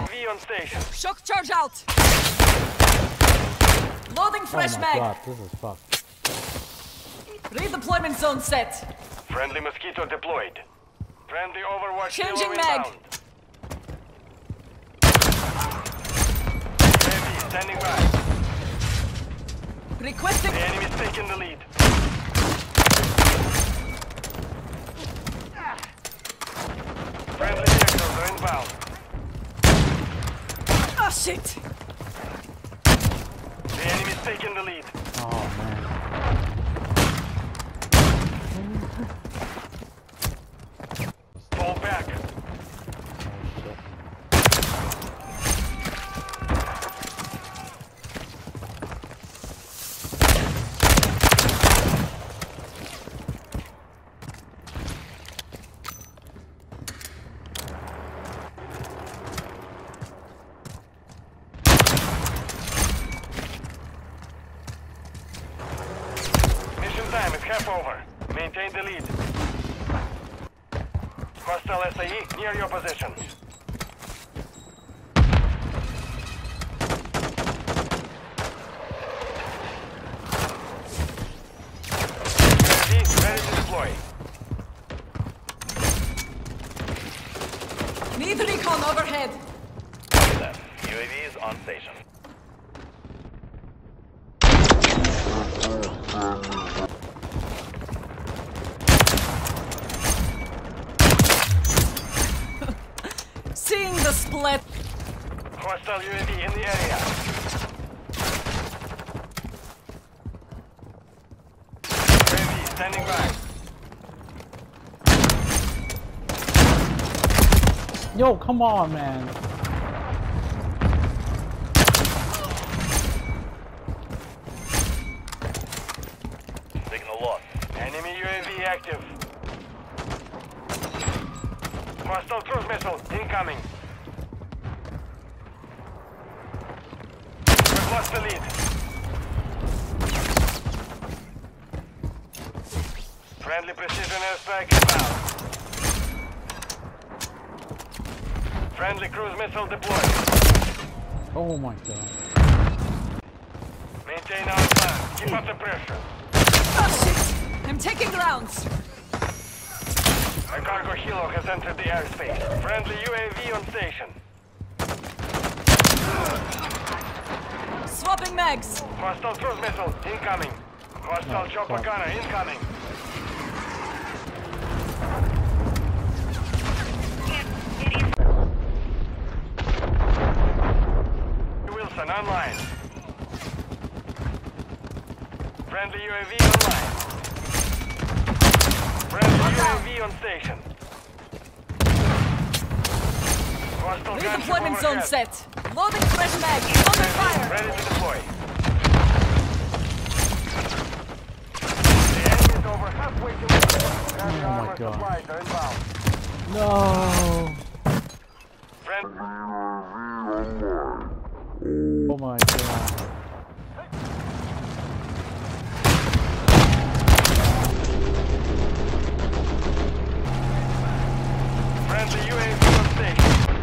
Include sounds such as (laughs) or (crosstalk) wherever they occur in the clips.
mag. V on station. Shock charge out. Loading Oh fresh my mag. god, this is fucked. Redeployment zone set. Friendly mosquito deployed. Friendly Overwatch Changing kilo mag. inbound. UAV standing by. Requesting. The enemy's taking the lead. Friendly vehicles are inbound. Ah shit. The enemy's taking the lead. Oh man. Fall back. Oh shit. Mission time is half over. Maintain the lead. Hostile SAE near your position. UAV ready to deploy. Need recon overhead. UAV is on station. Seeing the split. Hostile UAV in the area. UAV standing by. Yo, come on, man. Signal lost. Enemy UAV active. Hostile cruise missile incoming. We've the lead. Friendly precision airstrike inbound. Friendly cruise missile deployed. Oh my god. Maintain our plan. Keep up the pressure. Ah shit. I'm taking rounds. A cargo helo has entered the airspace. Friendly UAV on station. Swapping mags. Hostile cruise missile incoming. Hostile Oh, chopper fuck. gunner incoming. Wheelson online. Friendly UAV online. Friendly UAV on station. Hostile gunship Redeployment zone overhead. set. Loading fresh mag. Under fire. Ready to deploy. The enemy is over halfway to the Oh my God. supplies are inbound. No. Friend, Oh my god. friendly UAV on station.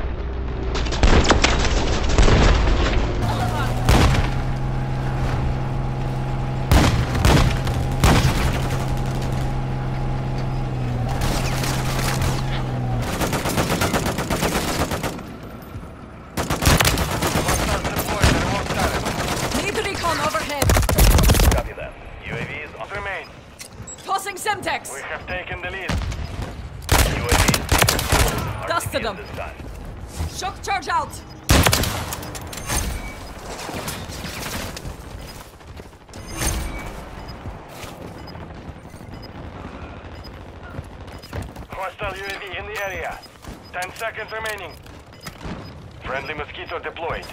Hostiles deployed at all times. Need recon overhead. Copy that. UAV is on remain. Tossing Semtex. We have taken the lead. Dusted them. Shock charge out. Hostile UAV in the area. Ten seconds remaining. Friendly mosquito deployed.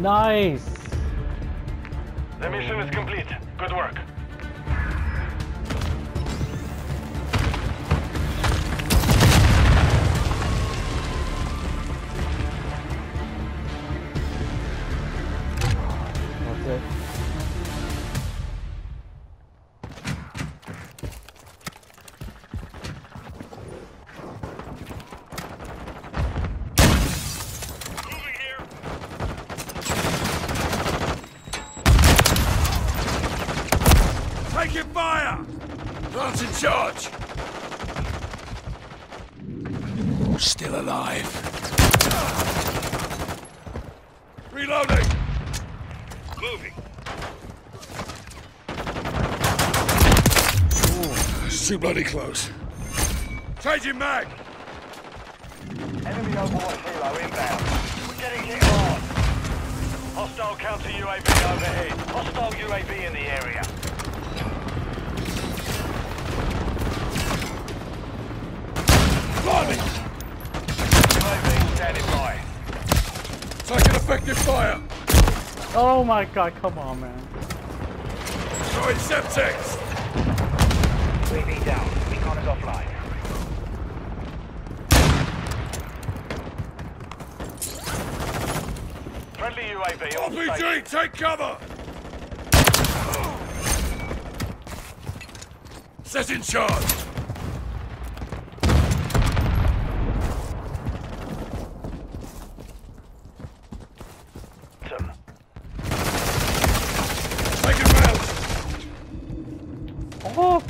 Nice. The mission is complete. Good work. Launching charge! Still alive. Reloading! Moving. It's too bloody close. Changing mag! Enemy Overwatch Helo inbound. We're getting hit hard. Hostile counter UAV overhead. Hostile UAV in the area. Effective fire! Oh my god, come on, man. Throwing Semtex! UAV down. Recon is offline. Friendly UAV on station. RPG, take cover! Set in charge! Some. Taking rounds! Oh!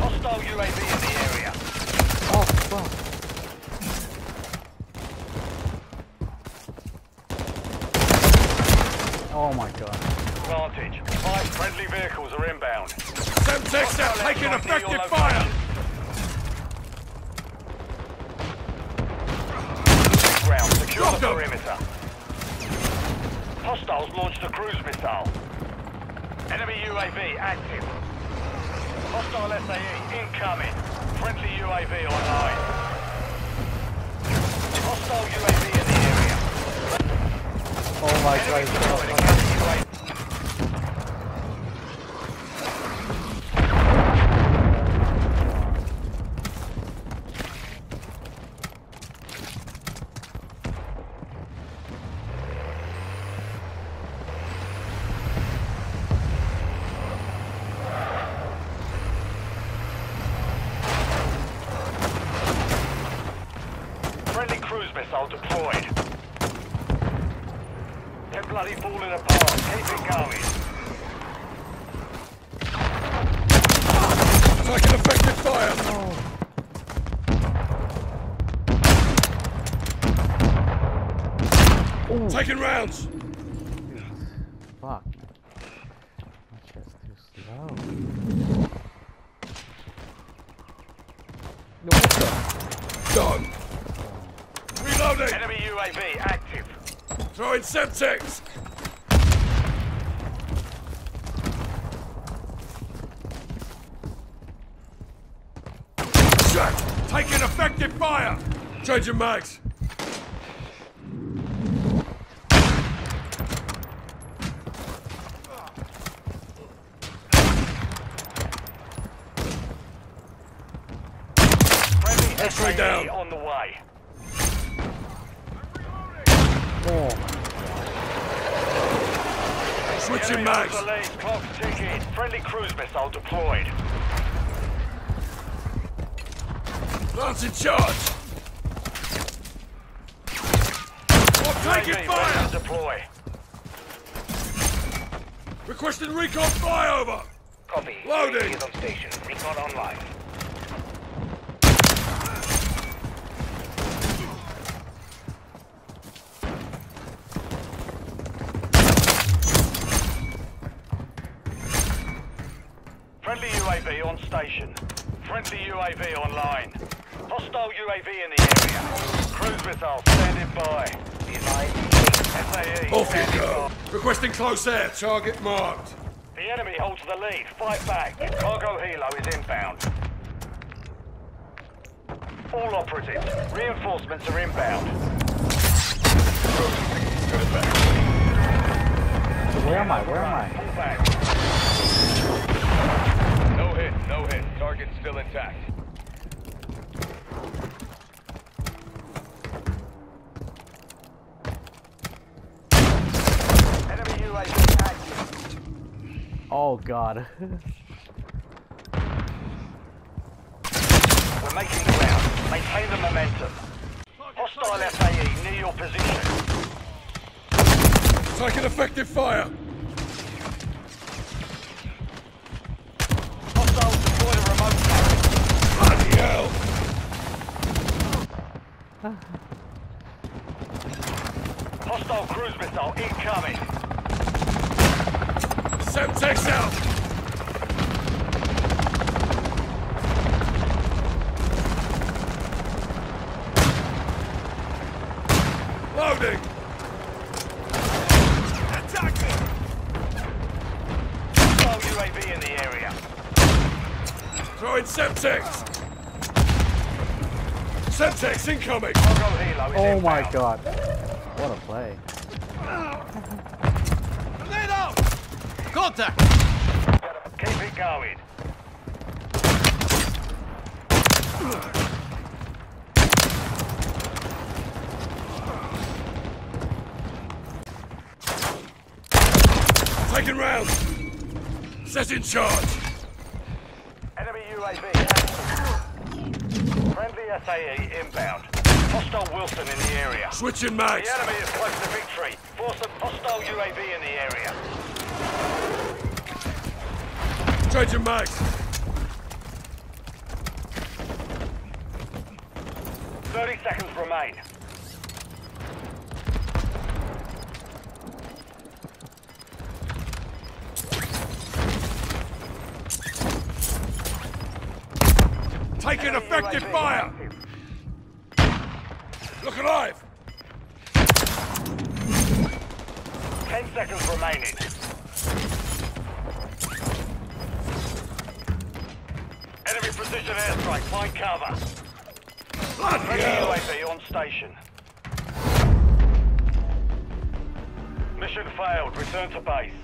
Hostile UAV in the area. Oh, fuck. Oh my god. Advantage. Five friendly vehicles are inbound. Semtex now taking effective fire! Ground. Secure Drop the them. perimeter. Hostiles launched a cruise missile. Enemy UAV active. Hostile SAE incoming. Friendly UAV online. Hostile UAV in the area. Oh my god. Enemy it's deployed so against UAV. Friendly cruise missile deployed. They're bloody falling apart. Keep it going. Taking effective fire! Taking rounds! Fuck. That's just too slow. No. Done! Reloading! Enemy UAV active. Throwing Semtex! Shot! Taking effective fire! Changing mags! X-ray down. on the way. Oh, Switching Enemy mags! on the lead. Clock's ticking. Friendly cruise missile deployed. Lance Launching charge! I'm taking fire! deploy. Requesting recon flyover! Copy. Loading. UAV on station. Recon online. Friendly UAV on station. Friendly UAV online. Hostile UAV in the area. Cruise missile standing by. SAE. Off you standing go! by. Requesting close air, target marked. The enemy holds the lead. Fight back. Cargo helo is inbound. All operatives, reinforcements are inbound. where am I? Where am I? Pull back. No hit, no hit. Target still intact. Enemy UAV active. Oh god. We're making ground. Maintain the momentum. Hostile SAE near your position. Taking effective fire. Hostiles deployed a remote turret. Bloody hell! Hostile cruise missile incoming. Semtex out! Loading! Hostile UAV in the area. Throwing Semtex! Semtex incoming! Cargo helo is Oh my god. What a play. Keep it going. Taking round! Set in charge! Enemy UAV active. Friendly SAE inbound. Hostile Wheelson in the area. Switching mags. The enemy is close to victory. Force a hostile UAV in the area. Changing mags! Thirty seconds remain. Taking Enemy effective UAV fire! Look alive! Ten seconds remaining. Enemy precision airstrike. Find cover. Bloody UAV on station. Mission failed. Return to base.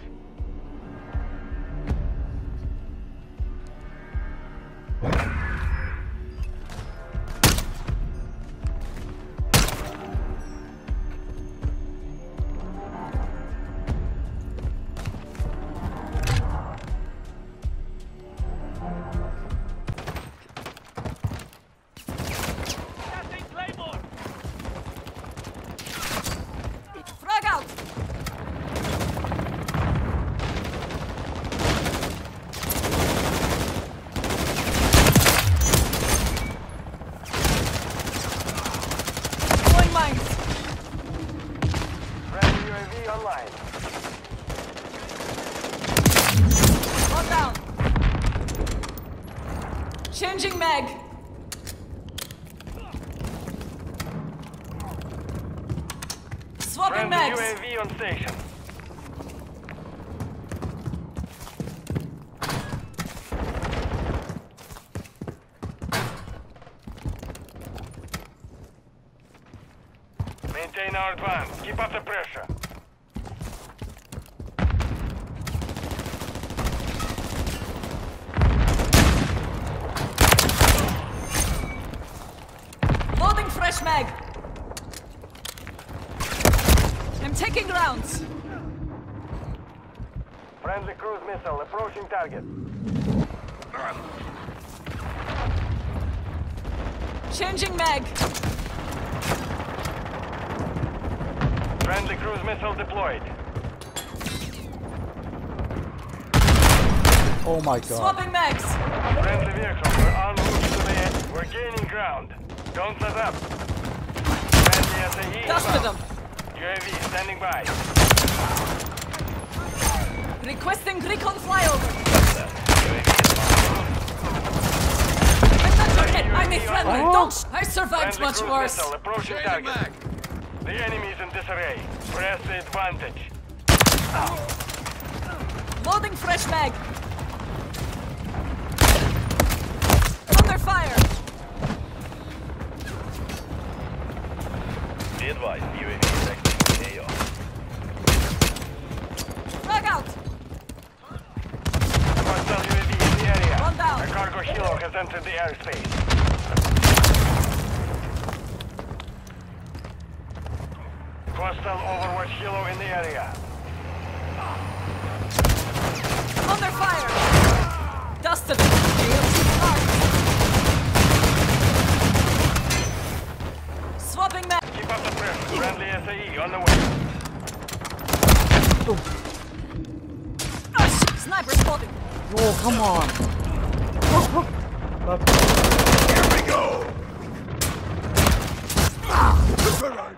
Down! Changing mag! Swapping mags! UAV on station. Maintain our advance. Keep up the pressure. Loading fresh mag! I'm taking rounds! Friendly cruise missile approaching target. Changing mag! Friendly cruise missile deployed. Oh my god. Swapping mags! Friendly vehicle, we're en route to the end. We're gaining ground. Don't set up. Friendly SAE Dusted them! UAV standing by. Requesting recon flyover! I'm a friendly! Oh. Don't! I survived Friendly much cruise worse! missile approaching target. The enemy is in disarray. Press the advantage. Loading fresh mag! Under fire! Airspace. Hostile Overwatch helo in the area. Under fire! Dusted them! Swapping mag! Keep up the pressure. Friendly SAE on the way. Oh, shit, sniper spotted. Oh, come on. (laughs) Left. Here we go! Ah!